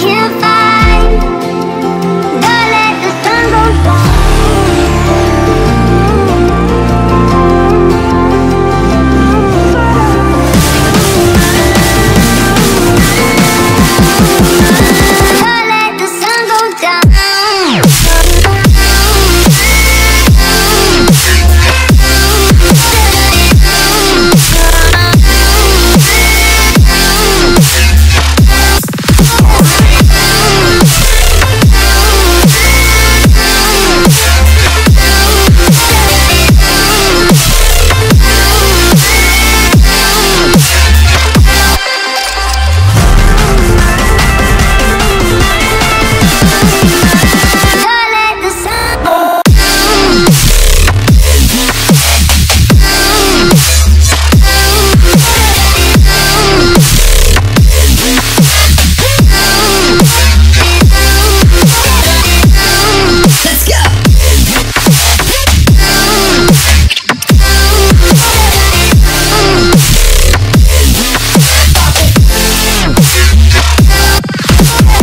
can't Thank